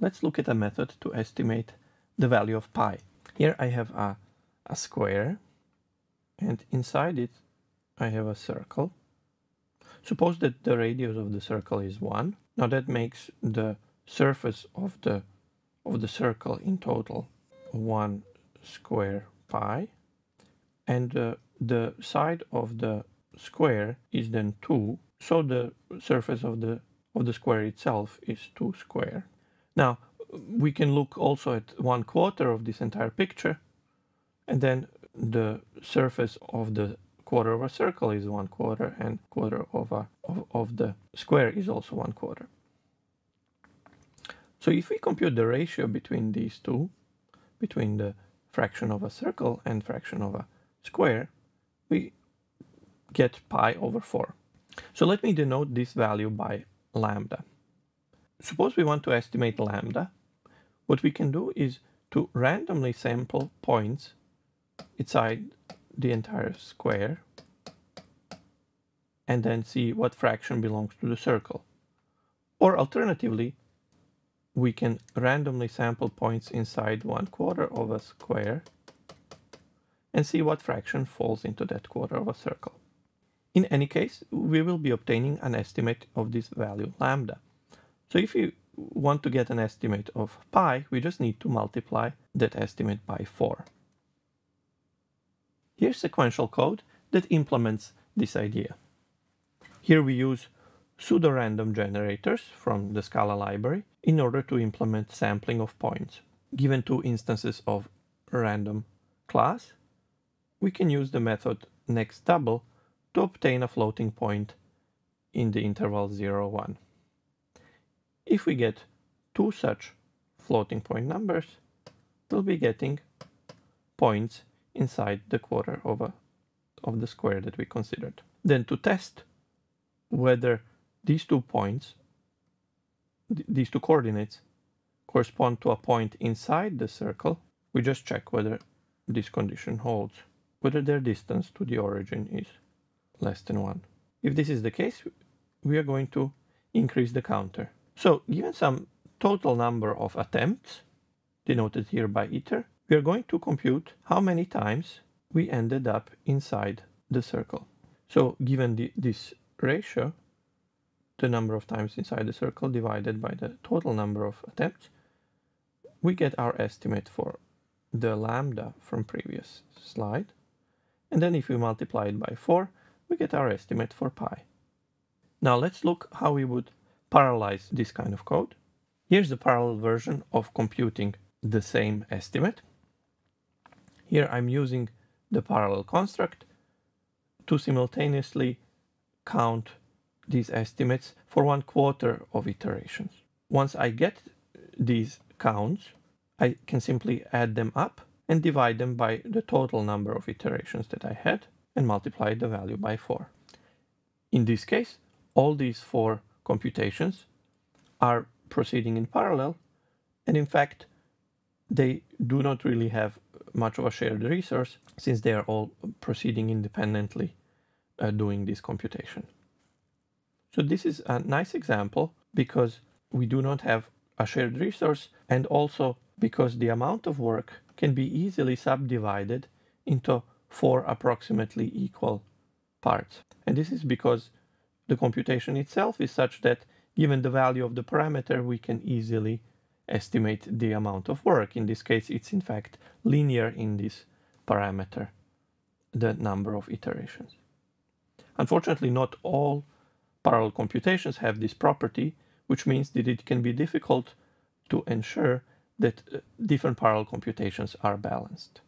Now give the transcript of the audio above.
let's look at a method to estimate the value of pi. Here I have a, a square and inside it I have a circle. Suppose that the radius of the circle is 1. Now that makes the surface of the of the circle in total 1 square pi and uh, the side of the square is then 2 so the surface of the of the square itself is 2 square. Now we can look also at one quarter of this entire picture and then the surface of the quarter of a circle is one quarter and quarter of, a, of, of the square is also one quarter. So if we compute the ratio between these two, between the fraction of a circle and fraction of a square, we get pi over 4. So let me denote this value by lambda. Suppose we want to estimate lambda. What we can do is to randomly sample points inside the entire square and then see what fraction belongs to the circle. Or alternatively, we can randomly sample points inside one quarter of a square and see what fraction falls into that quarter of a circle. In any case, we will be obtaining an estimate of this value lambda. So if you want to get an estimate of pi, we just need to multiply that estimate by 4. Here's sequential code that implements this idea. Here we use pseudo-random generators from the Scala library in order to implement sampling of points. Given two instances of random class, we can use the method nextDouble to obtain a floating point in the interval 0, 1. If we get two such floating point numbers, we'll be getting points inside the quarter of, a, of the square that we considered. Then to test whether these two points, th these two coordinates, correspond to a point inside the circle, we just check whether this condition holds, whether their distance to the origin is less than 1. If this is the case, we are going to increase the counter. So given some total number of attempts, denoted here by iter, we are going to compute how many times we ended up inside the circle. So given the, this ratio, the number of times inside the circle divided by the total number of attempts, we get our estimate for the lambda from previous slide. And then if we multiply it by 4, we get our estimate for pi. Now let's look how we would parallelize this kind of code. Here's the parallel version of computing the same estimate. Here I'm using the parallel construct to simultaneously count these estimates for one quarter of iterations. Once I get these counts, I can simply add them up and divide them by the total number of iterations that I had and multiply the value by 4. In this case, all these four computations are proceeding in parallel and in fact they do not really have much of a shared resource since they are all proceeding independently uh, doing this computation. So this is a nice example because we do not have a shared resource and also because the amount of work can be easily subdivided into four approximately equal parts. And this is because the computation itself is such that given the value of the parameter, we can easily estimate the amount of work. In this case, it's in fact linear in this parameter, the number of iterations. Unfortunately, not all parallel computations have this property, which means that it can be difficult to ensure that uh, different parallel computations are balanced.